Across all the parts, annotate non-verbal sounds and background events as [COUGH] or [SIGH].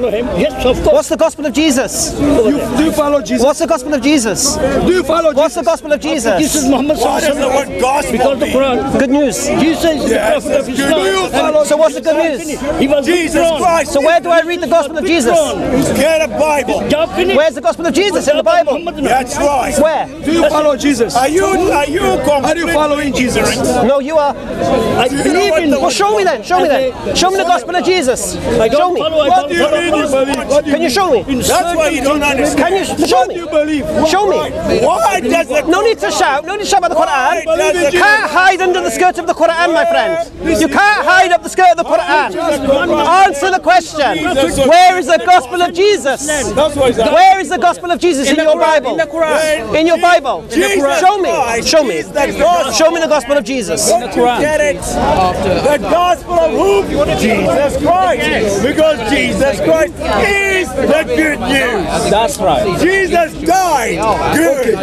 follow him? Yes, of course. What's the gospel of Jesus? You, do you follow Jesus? What's the gospel of Jesus? do you follow What's the gospel of This is Jesus? Muhammad What does the word gospel Because the? Quran. Good news. Jesus is the Yes, prophet of that's. Islam. Do you follow- So what's the good news? He was Jesus. Christ. So where do I read the gospel of Jesus? Get a Bible. Where's the gospel of Jesus in the Bible? That's right. Where? Do you follow Jesus? Are you are you Are you following completely Jesus? No, you are. I believe in. Well, show me then. Show me then. Show me the gospel of Jesus. Show me. What don't you follow really Muslims. believe? What do you Can you show me? That's why you don't understand. Can you show What do you me? Show me. Why does the No need to shout. No need to shout about the Quran. You can't hide under the skirt of the Quran, my friend. You can't hide up the skirt of the Quran. Answer the question. Where is the gospel of Jesus? That's why it's Where is the gospel of Jesus in your Bible? In your Bible. Show me. Show me. Show me the gospel of Jesus. Get it? The gospel of who? Jesus Christ. Because Jesus Christ is the good news. That's right. Jesus died. Good.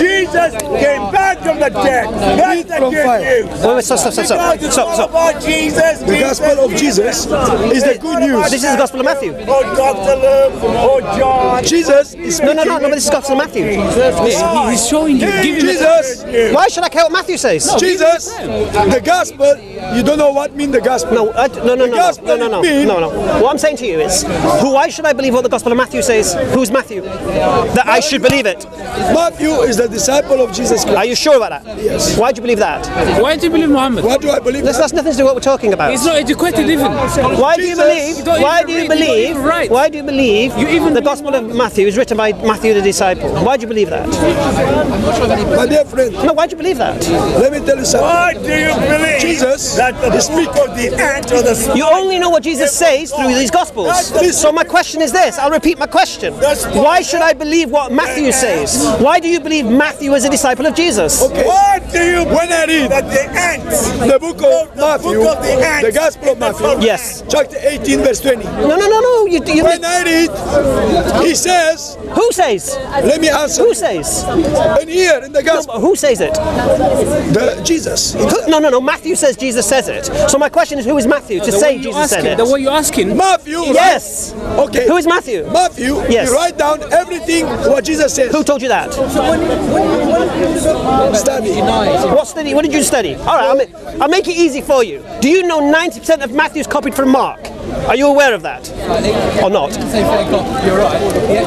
Jesus came back from the dead. That's the from good fire. news. Wait, wait, stop, stop, stop, stop. Stop, stop. about Jesus. The gospel of Jesus is the good news. This is the gospel of Matthew. Oh, Dr. Luke. Oh, John. Jesus is No, no, no, no, this is gospel of Matthew. He's showing you. Give him Jesus, Why should I care what Matthew says? Jesus, the gospel. You don't know what mean the gospel. No, I, no, no, no, no, gospel no, no, no, mean- no, no. What I'm saying to you is, who? Why should I believe what the Gospel of Matthew says? Who's Matthew? That I should believe it. Matthew is the disciple of Jesus Christ. Are you sure about that? Yes. Why do you believe that? Why do you believe Muhammad? Why do I believe? This has nothing to do with what we're talking about. He's not educated even. Why do you believe? you Why do you read, you don't believe? even write. Why do you believe? You even the Gospel of Matthew is written by Matthew the disciple. Why do you believe that? My dear friend, No, why do you believe that? let me tell you something. Why do you believe Jesus that the book of the ant or the You only know what Jesus says through these Gospels. So my question is this. I'll repeat my question. Why should I believe what Matthew says? Why do you believe Matthew is a disciple of Jesus? Why do you When I read that the ants the book of Matthew, book of the ants the gospel of Matthew, Yes. chapter 18, verse 20. No, no, no, no. You, you, When I read, he says, who says? let me answer. Who says? And here in the gospel, Who says it? the Jesus. Who, no, no, no. Matthew says Jesus says it. So my question is, who is Matthew to say way you Jesus said it? the way you're asking. Matthew, right? Yes. Okay. Who is Matthew? Matthew, Yes. he write down everything what Jesus says. Who told you that? Study. What study? What did you study? All right, I'll make, I'll make it easy for you. Do you know 90% of Matthew's copied from Mark? Are you aware of that? Or not?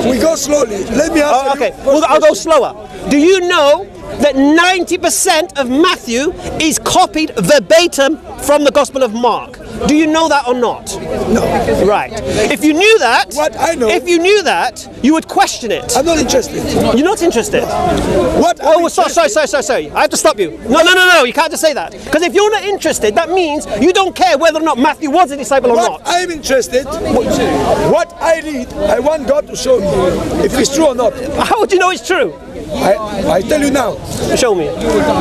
We go slowly. Let me Oh, answer okay, you. well, I'll go slower. Do you know that 90% of Matthew is copied verbatim from the Gospel of Mark? Do you know that or not? No. Right. If you knew that, What I know- if you knew that, you would question it. I'm not interested. You're not interested. What Oh, sorry, sorry, sorry, sorry, sorry. I have to stop you. No, no, no, no. You can't just say that. Because if you're not interested, that means you don't care whether or not Matthew was a disciple or What not. I'm interested, what I read, I want God to show me if it's true or not. How would you know it's true? I, I tell you now, Show me.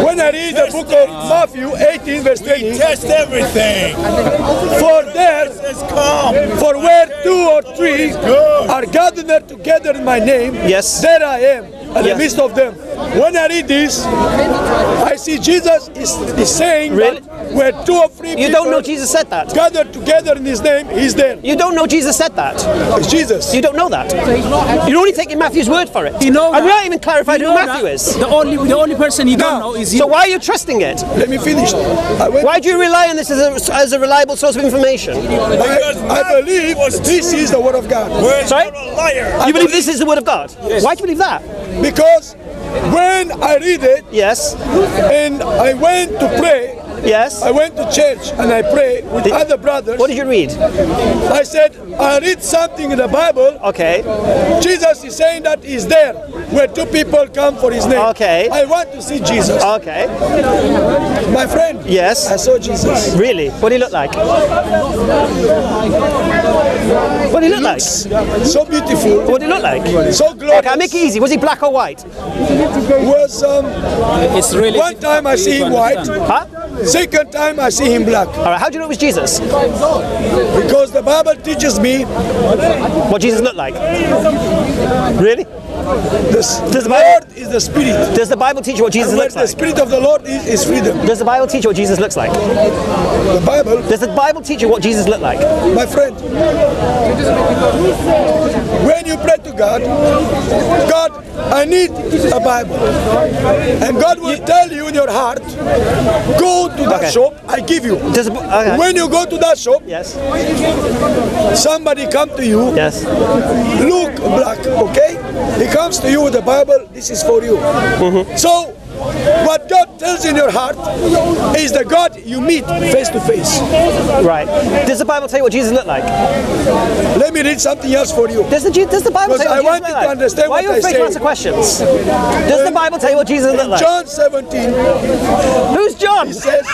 when I read the book of Matthew 18, verse 20, test everything? for there, It's come. for where two or three are gathered together in my name, Yes. there I am in the Yes. midst of them. When I read this, I see Jesus is, is saying Really? that where two or three You people don't know Jesus said that. gathered together in His name, He's there. You don't know Jesus said that. It's Jesus. You don't know that. You're only taking Matthew's word for it. You know and we that. haven't even clarified You who Matthew that. is. The only, the only person you don't know is you. So why are you trusting it? Let me finish. Why do you rely on this as a, as a reliable source of information? I, I believe this is the Word of God. Sorry? not a liar. You believe this is the word of God? Why do you believe that? Because when I read it Yes. and I went to pray, Yes. I went to church and I pray with Did- other brothers. What did you read? I said, I read something in the Bible. Okay. Jesus is saying that he's there where two people come for his name. Okay. I want to see Jesus. Okay. My friend. Yes. I saw Jesus. Really? What did he look like? What did he look like? So beautiful. What did he look like? So glorious. Okay, I'll make it easy. Was he black or white? Was um, it's really one time I see him white. Huh? Second time I see him black. All right. How do you know it was Jesus? Because the Bible teaches me What Jesus looked like? Really? The, s- Does the Lord Bible- is the Spirit. Does the Bible teach you what Jesus looks the like? The Spirit of the Lord is, is freedom. Does the Bible teach you what Jesus looks like? The Bible, Does the Bible teach you what Jesus looked like? my friend, when you pray to God, God, I need a Bible. And God will tell you in your heart, go to that Okay. shop, I give you. Does okay. When you go to that shop, yes. somebody come to you, Yes. look black, okay? He comes to you with the Bible, this is for you. Mm-hmm. So, what God tells in your heart is the God you meet face to face. Right. Does the Bible tell you what Jesus looked like? Let me read something else for you. Does the, does the Bible tell you I what Jesus I want you looked to like? understand Why are you what afraid to answer questions? Does the Bible tell you what Jesus looked like? John 17 Who's John? says,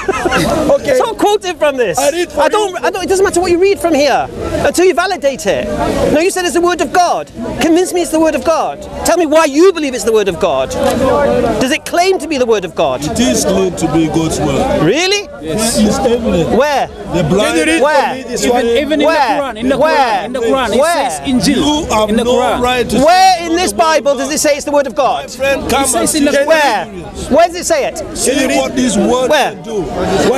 okay, Someone quoted from this. I read I don't. I don't. It doesn't matter what you read from here until you validate it. No, you said it's the word of God. Convince me it's the word of God. Tell me why you believe it's the word of God. Does it claim to be the word of God? It is claimed to be God's word. Really? Yes. It is evident. Where? The blind. you read Where? for me this Even, even in Where? the Quran, in the Where? Quran, in the Quran, Where? it says Injil. You have in the no Quran. right to Where in this Bible does it say it's the word of God? friend come says in the see, Where? Where does it say it? see what this word Where? can do.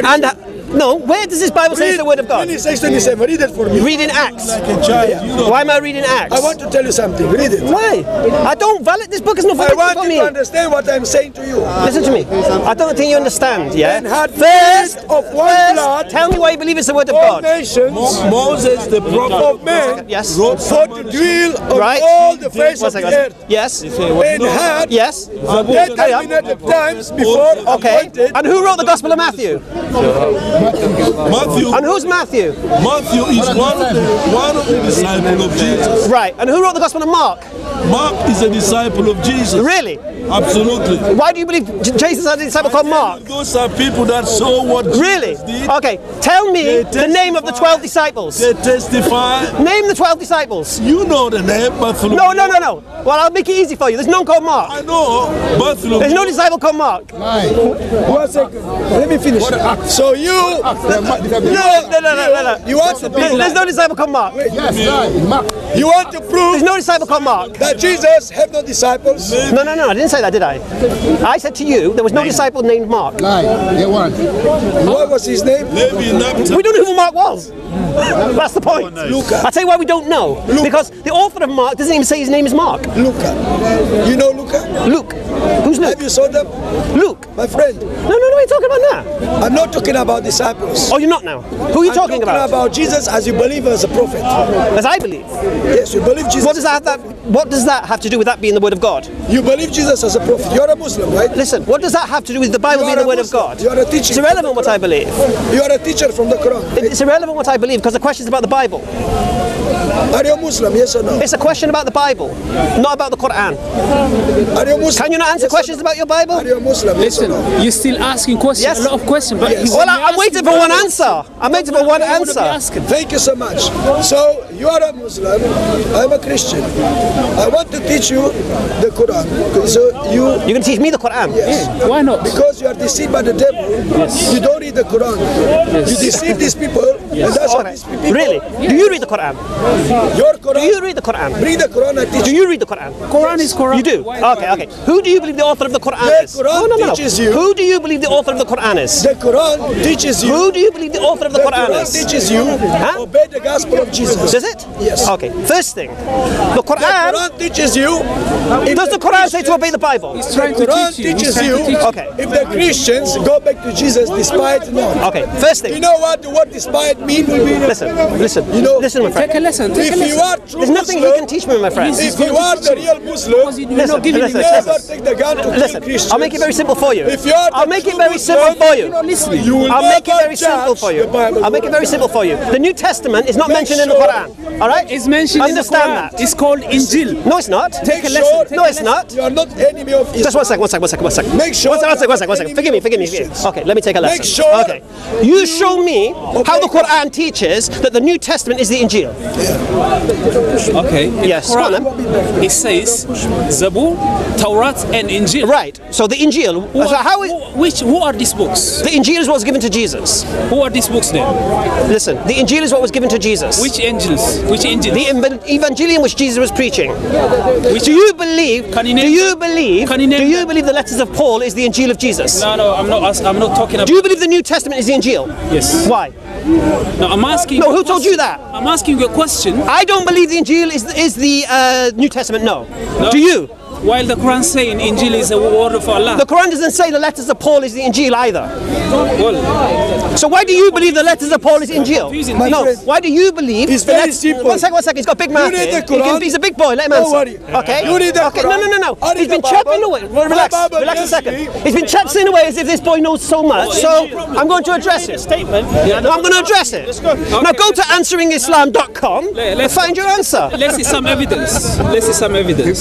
And uh, no, where does this Bible say it's the word of God? 26, 27, read it for me. Reading Acts. Like a child, you know. Why am I reading Acts? I want to tell you something. Read it. Why? I don't valid. This book is not I valid want you me. to understand what I'm saying to you. Listen to me. I don't think you understand. Yeah. And had First, need of one first, blood, tell me why you believe it's the word of All God. nations Mo- Moses, the prophet of men, Yes. wrote for some to dwell on Right. all the face One of the second. earth. Yes. And had Yes. determined times before Okay. appointed. And who wrote the Gospel of Matthew? Matthew. And who's Matthew? Matthew is one of the one of the disciples of Jesus. Right. And who wrote the Gospel of Mark? Mark is a disciple of Jesus. Really? Absolutely. Why do you believe Jesus had a disciple called Mark? Those are people that saw what Jesus Really? did. Okay. Tell me They the name of the 12 disciples. They testify. Name the 12 disciples. You know the name, Bartholomew. No, no, no, no. Well, I'll make it easy for you. There's none called Mark. I know Bartholomew. There's no disciple called Mark. One second. Let me finish. So you, No, no, no, no, no, no. you want to There's, there's no disciple called Mark. you want to prove There's no disciple called Mark. That Jesus have no disciples? No, no, no. I didn't say that, did I? I said to you there was no disciple named Mark. Lie, there was. What was his name? We don't know who Mark was. That's the point. Oh, Luca. I'll tell you why we don't know. Because the author of Mark doesn't even say his name is Mark. Luca. You know Luca? Luke. Who's Luke? Have you saw them? Luke. My friend, No, no, no. Are talking about now? I'm not talking about disciples. Oh, you're not now. Who are you I'm talking about? About Jesus as you believe as a prophet. As I believe. Yes, you believe Jesus. What does that have that? What does that have to do with that being the word of God? You believe Jesus as a prophet. You're a Muslim, right? Listen, what does that have to do with the Bible being the word of God? You are a teacher. It's irrelevant what I believe. You are a teacher from the Quran. It's irrelevant what I believe because the question is about the Bible. Are you a Muslim? Yes or no? It's a question about the Bible, not about the Quran. Are you a Muslim? Can you not answer Yes questions no? about your Bible? Are you a Muslim? Yes or Listen, no? you're still asking questions, Yes. a lot of questions, but Yes. Well, I- you I'm waiting for one answer. I'm waiting for one what I wanna be answer. Thank you so much. So you are a Muslim. I'm a Christian. I want to teach you the Quran. So you, You're going to teach me the Quran. Yes. Why not? because you are deceived by the devil, you don't read the Quran. You deceive these people, and that's why Okay. these people. Really? Do you read the Quran? Your Do you read the Quran? Read the Quran. I teach Do you. you read the Quran? Quran is Quran. You do? Why do I Okay, okay. Who do you believe the author of the Quran is? The? Quran no, no, no, no. teaches you- Who do you believe the author of the Quran is? The Quran teaches you. Who do you believe the author of the The Quran Quran is? teaches you Huh? obey the gospel of Jesus. Does it? Yes. Okay. First thing, the The Quran. Quran teaches you. Does the Quran say to obey the Bible? He's The trying to Quran teach you. Teaches you. to teach you. Okay. If the Christians go back to Jesus despite not. Okay. First thing. You know what the word despite mean? Listen. Listen. You know- Listen, my friend. Take a lesson. Take If you lesson. are true There's nothing he can teach me, my friend. if you are the real Muslim, Because you're Listen, not giving listen, listen. take the gun to kill Listen, Christians. I'll make it very simple for you. If you are I'll make it very Muslim, simple for you. you're not listening. You will I'll make it very simple for you. the I'll make it very simple for you. The New Testament is not Make mentioned in the Quran. All right? It's mentioned Understand in the Quran. that. It's called Injil. No, it's not. Take a lesson. Take No, it's not. You are not enemy of Islam. Just one second, one second, one second, one second. Make sure. One second, one second, one second. Forgive me, enemy forgive me. of forgive Okay, let me take a lesson. Make sure Okay. You show me how the Quran teaches that the New Testament is the Injil. Okay. In Yes, Quran, it says Zabur, Taurat, and Injil. Right. So the Injil. Who so are, how is, who- which who are these books? the Injil is what was given to Jesus. Who are these books then? Listen, the Injil is what was given to Jesus. Which angels? Which angels? the evan- evangelium which Jesus was preaching. Which Do you believe? Can you do you believe? Can you name do you believe the letters of Paul is the Injil of Jesus? No, no, I'm not. I'm not talking about. Do you believe the New Testament is the Injil? Yes. Why? No, I'm asking. No, who told you that? I'm asking you a question. I don't believe the Injil is is the uh, New Testament. No. No. Do you? While the Quran saying Injil is a word of Allah. The Quran doesn't say the letters of Paul is the Injil either. well, So why do you believe the letters of Paul is Injil? confusing. No. friend, Why do you believe? it's very simple. One second. One second. He's got a big mouth. read here. the He Quran. he's a big boy. Let him Don't answer. worry. Okay. You read the okay. No, Quran. no, no, no. I read He's been the chatting Bible. away. Relax. My Bible, Relax a second. He's been chatting away as if this boy knows so much. Oh, so I'm going to address it. statement. No, I'm going to address it. Now go to answeringislam.com and let's- find your answer. Let's see some evidence. Let's see some evidence.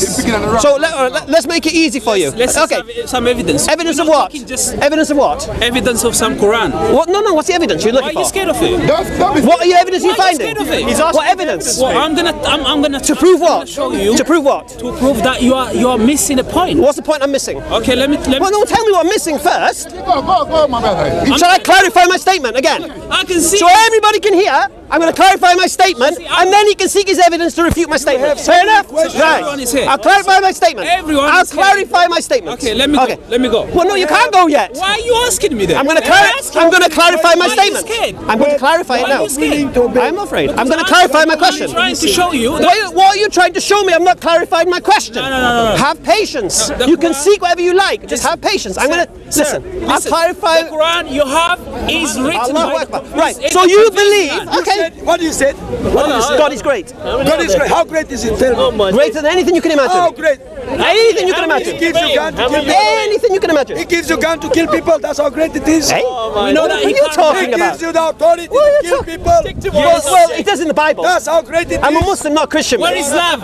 So let, let- let's make it easy for you. Let's Okay. some, some evidence. Evidence of what? Just Evidence of what? evidence of some Quran. What? No, no. What's the evidence you're Why looking are you for? scared of it? What are your evidence Why you're are you finding? scared of it? He's asking what evidence? Well, I'm gonna, I'm, I'm gonna To prove I'm gonna what? Show you To prove what? to prove that you are, you are missing a point. What's the point I'm missing? Okay, let me, let Well, no, tell me what I'm missing first. Go, go, go, my brother. Shall I clarify my statement again? I can see. So everybody can hear. I'm going to clarify my statement, See, and then he can seek his evidence to refute my statement. Fair enough? Everyone is Right. here. I'll clarify my statement. Everyone I'll is here. clarify my statement. Okay, let me go. Let me go. Well, no, you can't go yet. Why are you asking me then? I'm going to Let me clar- I'm going to clarify my Why are you statement. scared? I'm going to clarify it Why now. are you scared? I'm afraid. I'm going to clarify my question. I'm trying to show you. that- Why, what are you trying to show me? I'm not clarifying my question. No, no, no, no, no. Have patience. No, you can seek whatever you like. Just have patience. I'm going to Sir, listen. I'll listen, clarify. The Quran you have is written Allahu by the Right. Prophet. So you believe? Okay. Said- What you said? What you said? God is great. God is great. How great is it? Tell me. Oh, Greater than anything you can imagine. How great? Anything you can He imagine. gives you gun to kill people. Anything you can imagine. He gives you gun to kill people. That's how great it is. Hey? Oh, we know What that are you can't- talking He gives you the authority to kill people. Well, well, it does in the Bible. That's how great it is. I'm a Muslim, not a Christian. Where is love?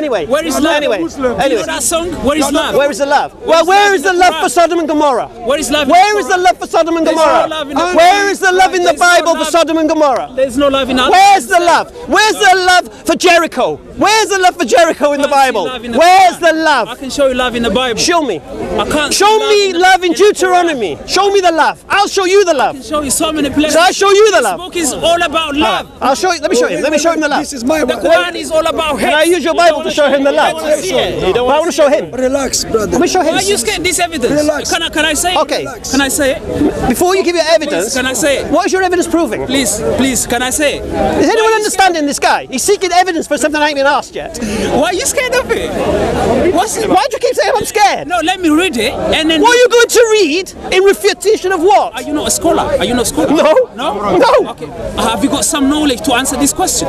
Anyway. Where is love? Anyway. You know Anyway. that song? Where is love? Where is the love? Well, Where where is is the love in love the for Sodom and Gomorrah? Where is love? in Where the is the Quran? love for Sodom and Gomorrah? love in the Quran. Where is the love in the Bible for. Sodom and Gomorrah? There's no love in Allah. Where's the love? Where's the love for Jericho? Where's the love for Jericho in the I can't see Bible? in the Where's Quran. the love? I can show you love in the Bible. Show me. I can't Show see me the- love in. Deuteronomy. Show me the love. I'll show you the love. Show you so many places. Shall I show you the This love? book is all about love. I'll show you. Let me show him. Let me show him the love. This is my The word. Quran is all about hate. Can I use your Bible to show him the love? I see it. I want to show him. Relax, brother. Let me show Why him. are you scared? This evidence. Relax. Can I, can I say it? Okay. Can I say it? Before you give your evidence, Can I say it? what is your evidence proving? Please, please, can I say it? Is anyone understanding this guy? He's seeking evidence for something I ain't been asked yet. Why are you scared of it? What's it? Why do you keep saying I'm scared? No, let me read it and then. What are you going to read in refutation of what? Are you not a scholar? Are you not a scholar? No. No? No. Okay. Uh, have you got some knowledge to answer this question?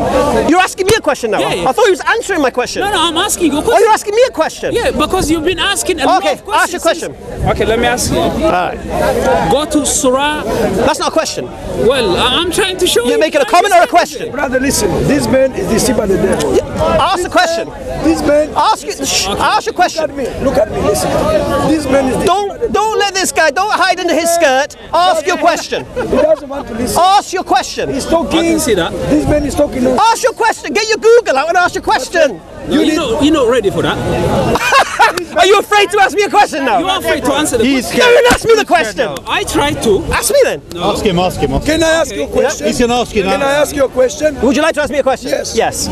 You're asking me a question now. Yeah, yeah. I thought he was answering my question. No, no, I'm asking you a Oh, question. you're asking me a question? Yeah, because you've been asking a lot Okay, of questions. ask your question. Okay, let me ask you. All right. Go to Surah. That's not a question. Well, I'm trying to show you. You're making a comment or a question? Brother, listen. This man is deceived by the devil. Ask the question. This man. Ask it. Shh, Ask your Look at me. Look at me. Listen. This man is. Don't don't let this guy. Don't hide under his skirt. Ask your question. He doesn't want to listen. Ask your question. He's talking. I can see that. This man is talking. now. Ask your question. Get your Google out and ask your question. No, you're, not, you're not ready for that. [LAUGHS] Are you afraid to ask me a question now? You are afraid to answer the He's question. No, then ask me the question. I tried to. Ask me then. Ask him, ask him. Ask him. Can I ask you a question? He's gonna ask you now. Can. I ask you a question? Would you like to ask me a question? Yes. Yes.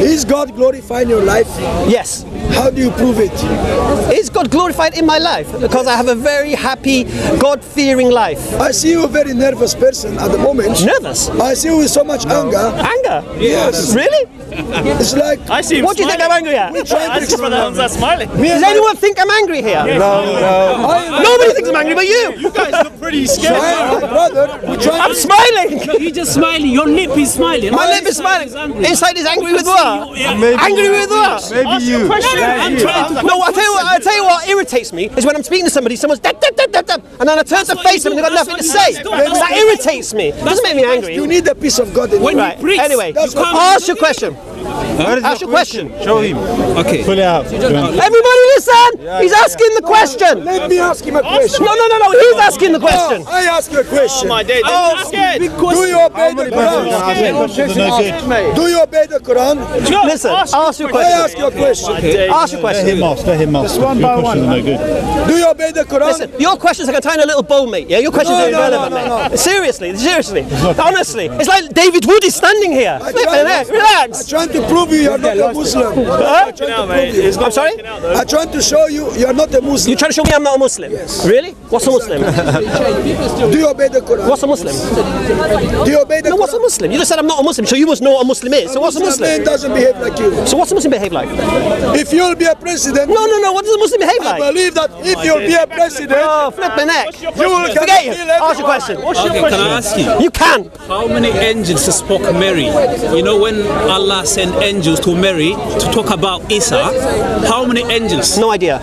Is God glorifying your life? Yes. How do you prove it? it? Is God glorified in my life? Because I have a very happy, God-fearing life. I see you a very nervous person at the moment. Nervous. I see you with so much anger. Anger. Yes. Really? It's like I see him What do you think I'm angry at? I see Brother Hamza smiling. me Does anyone think I'm angry here? I, Nobody thinks I'm angry but you. You guys look pretty scared. I'm smiling. You're just smiling. Your lip is smiling. My lip is smiling. Inside is angry with what? Angry with what? Maybe you. I'm trying to. No, I tell you what. I tell you what irritates me is when I'm speaking to somebody, someone's da, da, da, da, da, and then I turn to face them and they've got nothing to say. what you do. That irritates me. It doesn't make me angry. You need the peace of God in When you. you Right. Anyway, ask your question. Ask your question. Show him. Okay. Pull it out. Everybody listen! He's asking the question. Let me ask him a question. No, no, no, no. He's asking the question. Oh, I ask you a question. Oh, my day. Oh, scared. Do you obey the Quran? Do you obey the Quran? Listen, ask your I question. ask you a question. Ask your Let question. him ask. Let him ask. one Your by one. no good. Do you obey the Quran? Listen, your questions are like a tiny little bow, mate. Yeah, your questions No, are no, no, irrelevant, no, mate. no. Seriously, seriously, honestly, it's like David Wood is standing here. I Flipping try- Relax. I'm trying to prove you you're not a Muslim. Huh? I'm sorry. I'm trying to show you you're not a Muslim. You're trying to show me I'm not a Muslim? Yes. Really? What's a Muslim? Do you obey the Quran? What's a Muslim? Do you obey the No, what's a Muslim? You just said I'm not a Muslim, so you must know what a Muslim is. So what's a man Muslim? doesn't behave like you. So what's a Muslim behave like? If you'll be a president, No, no, no. What does a Muslim behave I like? believe that if you'll be a president, Oh, flip my neck. you will Forget you. kill Ask your everyone. question. Okay, can I ask you? You can. How many angels spoke Mary? You know when Allah sent angels to Mary to talk about Isa, how many angels? No idea.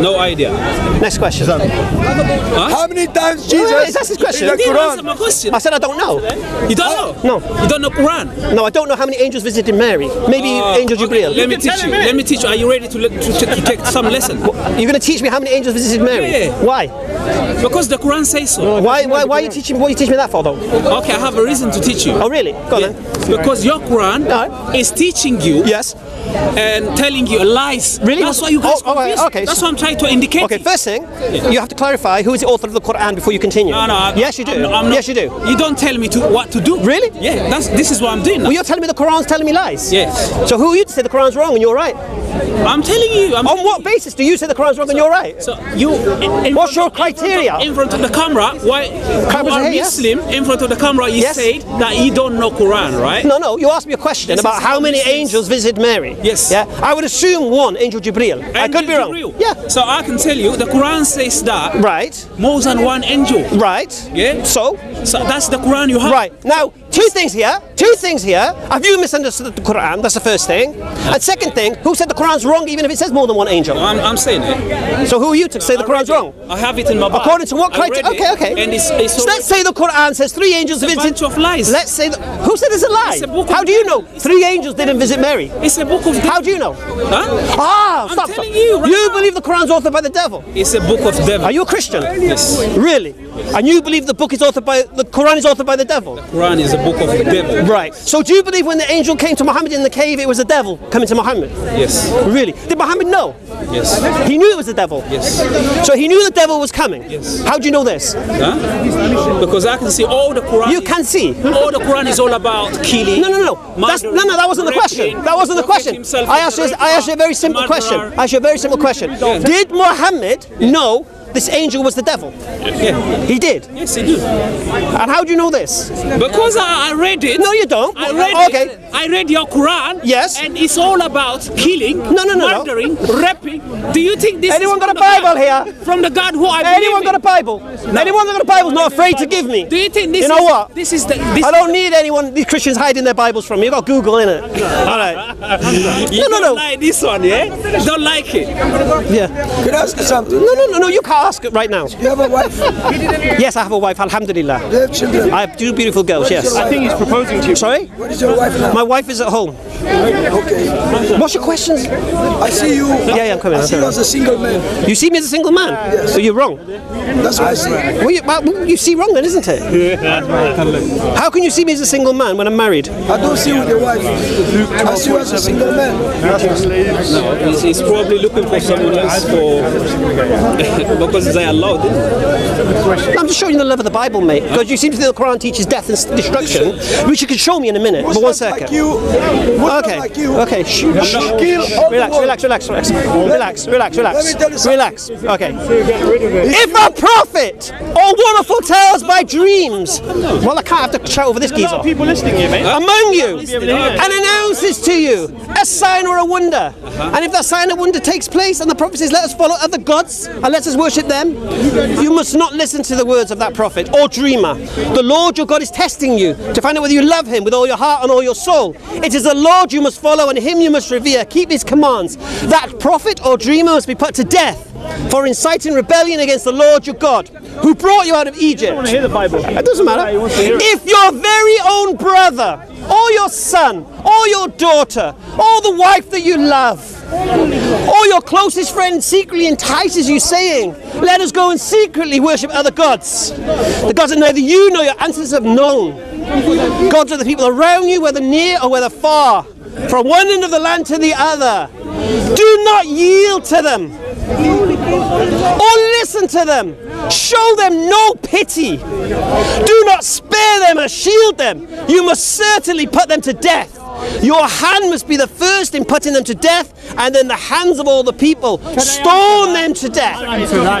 No idea. Next question. How many times Jesus wait, that's his question. in the You didn't answer Quran? my question. I said I don't know. You don't know? No. You don't know Quran? No, I don't know how many angels visited Mary. Maybe ah, Angel Okay, Jibril. Let me teach you. Let me teach you. Are you ready to, to, to, to take some lesson? You're going to teach me how many angels visited Mary? Yeah. Why? Because the Quran says so. Why, why, why are you teaching me? What are you teaching me that for, though? Okay, I have a reason to teach you. Oh, really? Go on then. Because your Quran is teaching you Yes. and telling you lies. Really? That's why you guys Oh, oh alright, confused. okay. That's what I'm trying to indicate. Okay, first thing, you have to clarify who is the author of the Quran before you continue. No, no. I- yes, you do. I'm not- I'm not- yes, you do. You don't tell me to what to do. Really? Yeah. That's this is what I'm doing. Now. Well, you're telling me the Quran's telling me lies. Yes. So who are you to say the Quran's wrong and you're right? I'm telling you. I'm On what basis do you say the Quran's wrong and you're right? So you. in- in What's your of- in front of- criteria? In front of the camera, why you are here, yes. Muslim? In front of the camera, you Yes. said that you don't know Quran, right? No, no, you asked me a question about how many angels visited Mary. Yes. Yeah, I would assume one, Angel Jibril. I could be wrong. Jibril. Yeah. So I can tell you, the Quran says that Right, more than one angel. right. Yeah. So, So that's the Quran you have. right. Now, two things here. Two things here. Have you misunderstood the Quran? That's the first thing. And second thing, who said the Quran's wrong even if it says more than one angel? I'm, I'm saying it. So who are you to say the Quran's wrong? I have it in my bag. According to what criteria? Okay, okay. And it's, it's so let's say the Quran says three angels It's a visited. bunch of lies. Let's say the, who said it's a lie? It's a book of- How do you know three angels didn't visit Mary? It's a book of. How do you know? Huh? Ah, I'm stop. stop. you right you believe the Quran's authored by the devil? It's a book of devil. Are you a Christian? Yes. Really? And you believe the book is authored by the Quran is authored by the devil? Quran is a book of the devil. Right. So do you believe when the angel came to Muhammad in the cave, it was the devil coming to Muhammad? Yes. Really? Did Muhammad know? Yes. He knew it was the devil. Yes. So he knew the devil was coming. Yes. How do you know this? Huh? Because I can see all the Quran. You can see. All the Quran is all about killing. No, no, no. That's, no, no, that wasn't the question. That wasn't the question. I asked you, I asked you a very simple question. I asked you a very simple question. Did Muhammad know this angel was the devil? Yeah. He did. Yes, he do. And how do you know this? Because I, I read it. No, you don't. I read Okay. it. I read your Quran. Yes. And it's all about killing, No, no, no, no. murdering, raping. Do you think this Anyone is got a Bible God- here? From the God who I Anyone believe got a Bible? Anyone that got a Bible is not afraid to give me. Do you think this You know is, what? This is the this I don't need anyone, these Christians hiding their Bibles from me. You got Google in it. [LAUGHS] All right. you No, no, don't no. like this one, yeah? Don't like it. Yeah. Can I ask you something? No, no, no, no. You can't ask it right now. You have a wife? Yes, I have a wife. Alhamdulillah. You have children? I have two beautiful girls. Yes. I think he's proposing to you. Sorry. What is your wife now? My wife is at home. Okay. What's your questions? I see you. Yeah, yeah, I'm coming, I I'm see you as a single man. You see me as a single man. So you're wrong. That's what I see. Well, you, well, you see wrong then, isn't it? How can you see me as a single man when I'm married? I don't see you with your wife. I see you as a single man. He's, he's probably looking for someone else for [LAUGHS] because they allowed it. I'm just showing you the love of the Bible, mate. Because you seem to think the Quran teaches death and destruction, which you can show me in a minute. But one Muslims second. like you, Okay. like you, Okay. Shh. shh, should shh. kill Relax. Relax. Relax. Relax. Relax. Relax. Relax. Let me tell you something. Relax. Okay. If a prophet or one of foretells by dreams, well, I can't have to shout over this geezer. People listening here, mate. among you and announces to you a sign or a wonder. Uh-huh. And if that sign or wonder takes place and the prophet says, Let us follow other gods and let us worship them, you must not listen to the words of that prophet or dreamer. The Lord your God is testing you to find out whether you love him with all your heart and all your soul. It is the Lord you must follow and him you must revere. Keep his commands. That prophet or dreamer must be put to death for inciting rebellion against the Lord your God, who brought you out of Egypt. Hear the Bible. It doesn't matter. If your very own brother or your son, or your daughter, or the wife that you love, or your closest friend secretly entices you, saying, Let us go and secretly worship other gods, the gods that neither you nor your ancestors have known. Gods are the people around you, whether near or whether far, from one end of the land to the other. Do not yield to them or listen to them. Show them no pity. Do not spare them or shield them. You must certainly put them to death. Your hand must be the first in putting them to death, and then the hands of all the people. Stone them to death.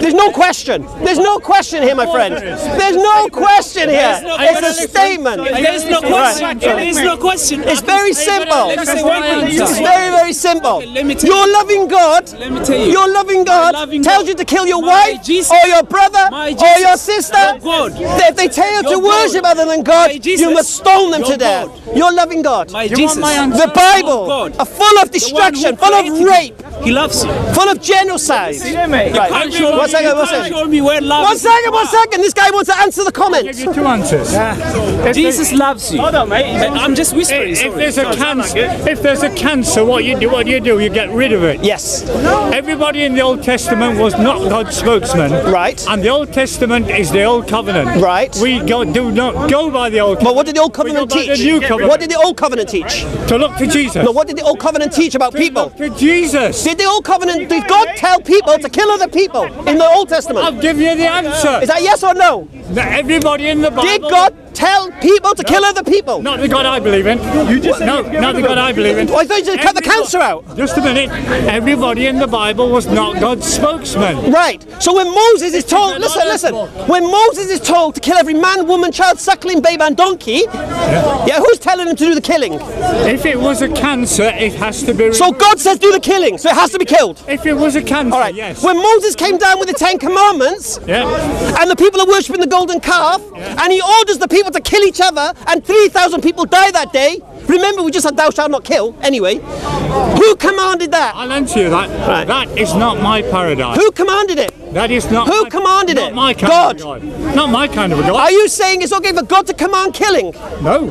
There's no question. There's no question here, my friend. There's no question here. It's a statement. There's no question. There's no question. It's very uh, simple. Let me say one thing. It's very, very simple. let me tell Your loving God, Let me tell you. your loving God tells you to kill your wife or your brother or your sister. God. If they tell you to worship other than God, you must stone them to death. God. Your loving God. My Jesus. The Bible are full of The destruction, full of created you. rape, He loves you. full of genocide. Right. Can't show One me- second, you one can't second. show me where love One is. second, one second. This guy wants to answer the comments. give you two answers. Jesus loves you. Hold on, mate. I'm just whispering. If, if there's a cancer, if there's a cancer, what you do, what you do, you get rid of it. Yes. Everybody in the Old Testament was not God's spokesman. Right. And the Old Testament is the Old Covenant. Right. We go, do not go by the Old But what did the Old Covenant by the? New Covenant. What did the Old Covenant teach? To look to Jesus. No, what did the Old Covenant teach about To people? look to Jesus. Did the Old Covenant, did God tell people to kill other people in the Old Testament? I'll give you the answer. Is that yes or no? Everybody in the Bible. Did God tell people to kill other people? Not the God I believe in. You just no, not the God I believe in. I thought you said cut the cancer out. Just a minute. Everybody in the Bible was not God's spokesman. Right. So when Moses is told, listen, listen, when Moses is told to kill every man, woman, child, suckling, babe, and donkey, yeah, who's telling him to do the killing? If it was a cancer, it has to be. So God says do the killing, so it has to be killed. If it was a cancer, All right. yes. When Moses came down with the Ten Commandments, yeah. and the people are worshipping the golden calf, and he orders the people to kill each other, and 3,000 people die that day. Remember, we just had thou shalt not kill, anyway. Who commanded that? I'll answer you that. Right. That is not my paradigm. Who commanded it? That is not. Who my, commanded not it? My kind God. Of a God. Not my kind of a God. Are you saying it's okay for God to command killing? No.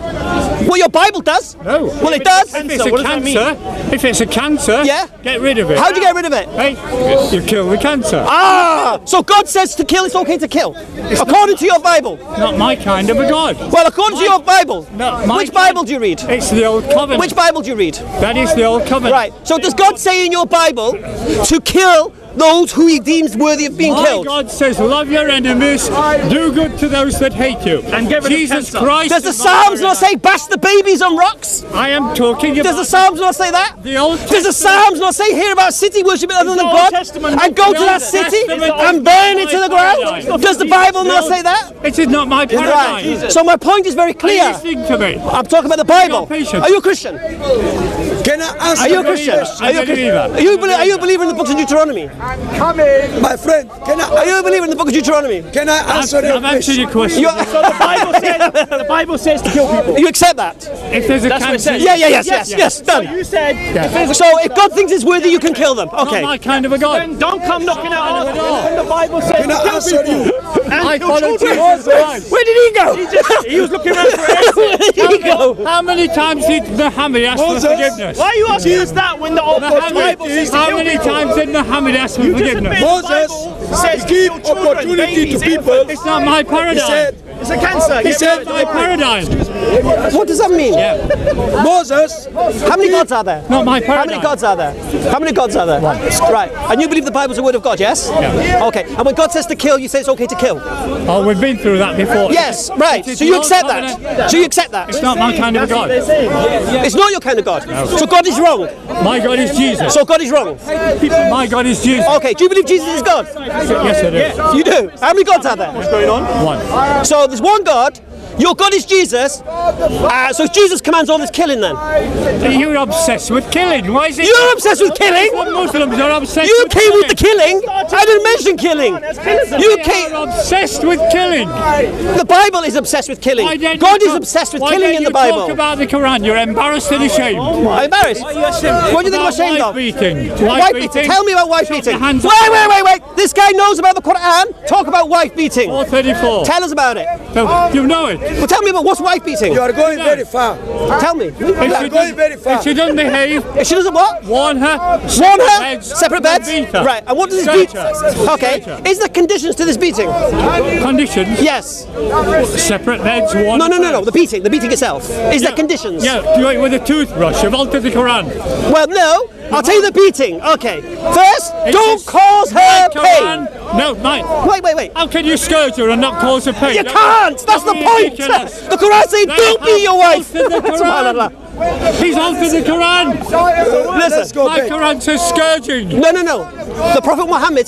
Well, your Bible does. No. Well, it does. If it's a cancer, if it's a cancer, Yeah. get rid of it. How do you get rid of it? Hey, you kill the cancer. Ah, so God says to kill, it's okay to kill, according to your Bible. Not my kind of a God. Well, according to your Bible. No, my Which kind- Bible do you read? It's the old covenant. Which Bible do you read? That is the old covenant. Right. So does God say in your Bible to kill those who He deems worthy of being My killed? God says, love your enemies, do good to those that hate you. And get rid of Jesus. Christ. Does the Psalms not say bash the babies on rocks? I am talking about Does the Psalms not say that? the Old Does the Psalms not say here about city worship other than the Old God Testament. and go to that Old city and burn it to the ground? Does the Bible not say that? It is not my paradigm. Right. So my point is very Are you clear. listening to me? I'm talking about the Bible. You're. Are you a Christian? Can I answer Are you a your Christian? question? Are you a Christian? Are you a are you a believer in the book of Deuteronomy? I'm coming. My friend, can I, Are you a believer in the book of Deuteronomy? can I answer your I've answered question? your question. You, The Bible says [LAUGHS] the Bible says to kill people. you accept that? if there's a That's what it cancer, says. Yeah, yeah, yes, yes, yes, done. You said if So if God thinks it's worthy, you can kill them. Okay. not my kind of a God. then don't come knocking at our door. When the Bible says Can to I kill answer people. you? I kill follow children. Jesus [LAUGHS] Christ. Where did he go? He just he was looking around for [LAUGHS] answers. Where did he go? How many times did Muhammad ask for Moses. Forgiveness? Why are you asking us that when the old Muhammad, Bible says to how many times did Muhammad ask for You just forgiveness? Moses says give opportunity to people. It's not my He paradigm. Said, It's a cancer. he Get said, rid of my paradigm. What does that mean? Moses, How many gods are there? Not my paradigm. How many gods are there? How many gods are there? Right. And you believe the Bible's the word of God, yes? Yeah. Okay. And when God says to kill, you say it's okay to kill. Oh, we've been through that before. Yes, right. So you accept covenant. that. So you accept that. It's not my kind of a God. It's not your kind of God. So God is wrong. My God is Jesus. So God is wrong. My God is Jesus. Okay. Do you believe Jesus is God? Yes, I do. You do. How many gods are there? What's going on? One. So there's one God. Your God is Jesus. Uh, so Jesus commands all this killing then. You're obsessed with killing. Why is it? You're obsessed with killing. Muslims are obsessed You with came killing. with the killing. I didn't mention killing. You came. You're obsessed with killing. The Bible is obsessed with killing. God is obsessed with killing in the Bible. talk about the Quran. You're embarrassed and ashamed. I'm embarrassed. What do you think I'm ashamed wife of? beating. Wife beating. Tell me about wife beating. Wait, wait, wait, wait. This guy knows about the Quran. Talk about wife beating. 434. Tell us about it. You know it. Well, tell me about what's wife beating. You are going very far. Tell me. If You are she going very doesn't- far. If she doesn't behave, [LAUGHS] If she doesn't what? warn her. Warn her? beds, Separate beds? beat her. Right, and what does this Scourge beat? Okay, Scourge is there conditions to this beating? Conditions. Yes. Separate beds, one. No, no, no, no, the beating, the beating itself. Is there conditions? Yeah, do it with a toothbrush. You've altered the Quran. Well, no, I'll tell you the beating. Okay. First, It's don't cause her pain. No, mate. Wait, wait, wait. How can you scourge her and not cause her pain? You can't. That's the be point. The Quran says, "Don't beat your wife." altered the Quran. Subhanallah. He's altered the Quran. Listen, My. Quran says scourging. No, no, no. The Prophet Muhammad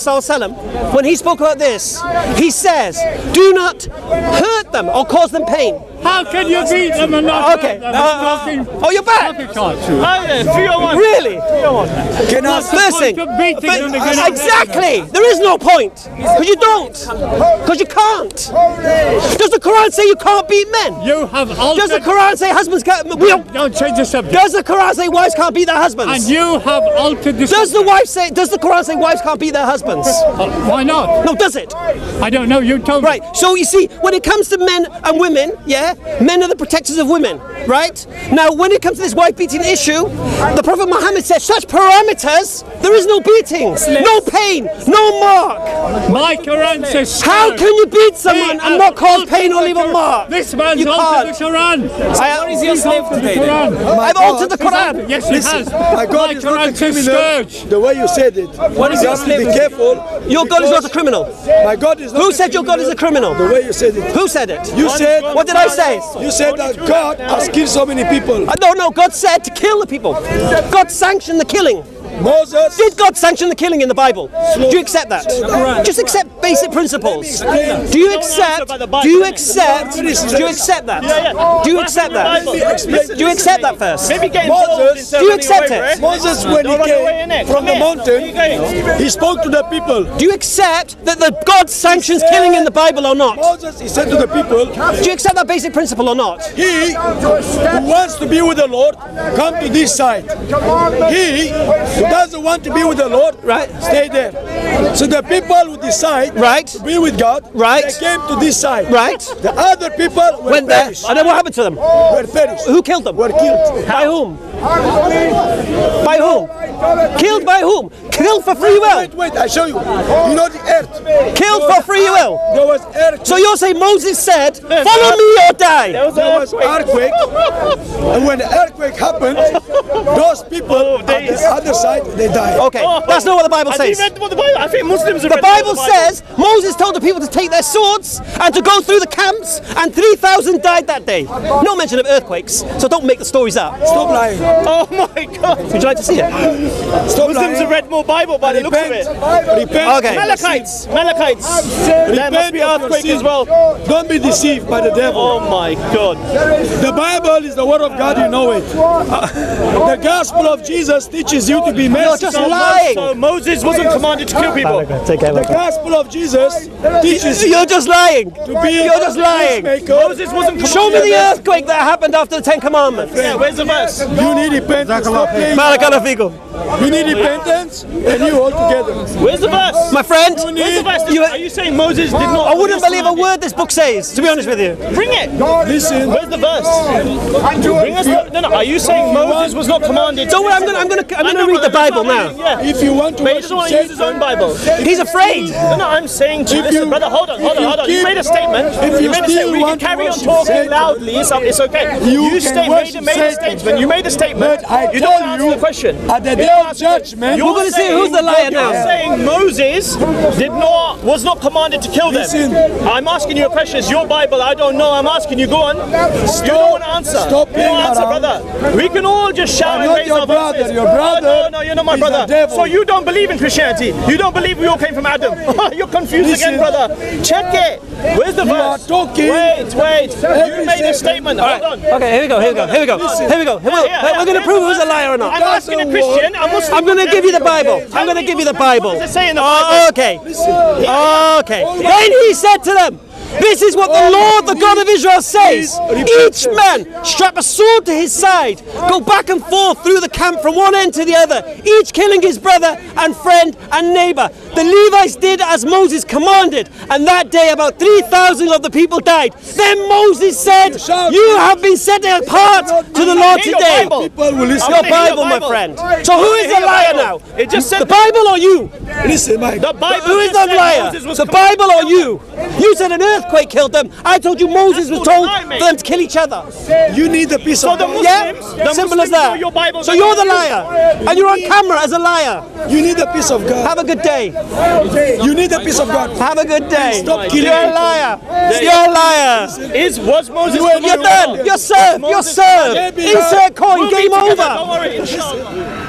when he spoke about this, he says, "Do not hurt them or cause them pain." How can you beat them and not Okay. Uh, oh, you're back. fucking can't you? Hi there, 301. Really? Listen, point of beating but- exactly. There is no point because you don't, because you can't. Does the Quran say you can't beat men? You have altered. Does the Quran say husbands can't? We don't, Don't change the subject. does the Quran say wives can't beat their husbands? And you have altered the Does the wife say? Does the Quran say wives can't beat their husbands? Uh, Why not? No, does it? I don't know. You told me. Right. So you see, when it comes to men and women, yeah, men are the protectors of women, right? Now, when it comes to this wife beating issue, the Prophet Muhammad said such parameters, there is no beatings, no pain, no mark. My Quran says. How can you beat someone and not cause altered pain or the leave a Quran. mark? This man's You altered can't. the Quran. I, Is he a slave The today? then? Quran. I've altered the Quran. Yes, he has. My God My is not a criminal. scourge. The way you said it. What is you your have to be careful. Your God is not a criminal. My God is not Who a said your God is a criminal? The way you said it. Who said it? You said. What did I say? You said that God has killed so many people. I don't. God said to kill the people. God sanctioned the killing. Moses. Did God sanction the killing in the Bible? Do you accept that? Just accept basic principles. Do you accept? Do you accept? Do you accept that? Do you accept that? Do you accept that first? Maybe get involved Moses, do you accept running away, it? Moses, when he Don't run away, came from the mountain, Where you going? he spoke to the people. Do you accept that the God sanctions killing in the Bible or not? Moses, he said to the people, Do you accept that basic principle or not? He who wants to be with the Lord, come to this side. He who doesn't want to be with the Lord, Right. stay there. So the people who decide Right. to be with God, Right. they came to this side. Right. The other people were Went there, perished. and then what happened to them? Were perished. Who killed them? Were killed. By whom? By whom? Killed by whom? Killed for free will. Wait, wait, I show you. You know the earth. Killed for free will. There was earth. So you're saying Moses said, "Follow me or die." there was earthquake, and when the earthquake happened, those people Oh, on the other side they died. Okay, that's not what the Bible Has he says. read the Bible? I think Muslims have The Bible says Moses told the people to take their swords and to go through the camps, and 3,000 died that day. No mention of earthquakes, so don't make the stories up. Stop lying. Oh my God! Would you like to see it? Stop Muslims have read more Bible by the looks of it. Repent. Repent. Okay. Malachites, Malachites. There must Repent be earthquake as well. Don't be deceived by the devil. Oh my God! The Bible is the word of God, you know it. Uh, the gospel of Jesus teaches you to be You're just lying. So Moses wasn't commanded to kill people. Take care. The gospel of Jesus teaches you You're just lying. to be You're just lying. Moses wasn't commanded. Show me the earthquake that happened after the Ten Commandments. Yeah, where's the verse? You need repentance. Stop playing. Malakala fikum. You need repentance and you all together. Where's the verse? My friend, Where's the verse? you- Are you saying Moses did not? I wouldn't believe a word this book says, to be honest with you. Bring it. Listen. Where's the verse? Bring us the, no, no. Are you saying Moses was not commanded? Don't worry, I'm gonna, I'm gonna, I'm gonna read the Bible now. Yeah. If you want to But he doesn't want to use his own Bible. He's afraid. No, no, I'm saying to you, listen, brother, hold on, hold on, hold on. You made a statement. if you made a statement. We can carry on talking loudly. It's, it's okay. you You can state, made, a statement. You made a statement. But I you don't answer the question. At the You day don't of answer the question. judgment- You're gonna say who's the liar now. You're saying Moses did not, was not commanded to kill them. Listen. I'm asking you a question. It's your Bible. I don't know. I'm asking you. Go on. you don't want to answer. stop you playing don't answer, around. brother. We can all just shout I'm and not raise your our brother. voices. Your Oh, brother no, no, you're not my brother. devil. So you don't believe in Christianity. You don't believe we all came from Adam. [LAUGHS] Oh, you're confused Listen. again, brother. Check it. Where's the You are verse? talking Wait, wait. You made a second. statement. Hold on. Okay, here we go, here we go, here we go, here we go. Here we go. Yeah, yeah, We're going to prove who's a liar or not. I'm asking a Christian. A Muslim. I'm going to give you the Bible. I'm going to give you the Bible. What does it say in the Oh, Bible? okay. Okay. Then he said to them, This is what the oh Lord, the God of Israel, says. Each man strap a sword to his side, go back and forth through the camp from one end to the other, each killing his brother and friend and neighbor. The Levites did as Moses commanded, and that day about 3,000 of the people died. Then Moses said, You have been set apart to the Lord Hear your today. Bible. People will listen. Your wanna hear Bible, my friend. So who is Hear the liar now? It just said the Bible or you? Listen, Mike. the Bible. Who is just the liar? The Bible or you? You said an earthquake killed them. I told you Moses was told for them to kill each other. You need the peace So of the God. Yeah? The Simple Muslims as that. your Bible So you're the liar. And you're on camera as a liar. You need the peace of God. Have a good day. You need the peace of God. Have a good day. Stop killing You're a liar. You're a liar. Is was Moses? You're done. You're served. You're served. Insert coin. Game over. Don't worry. Inshallah.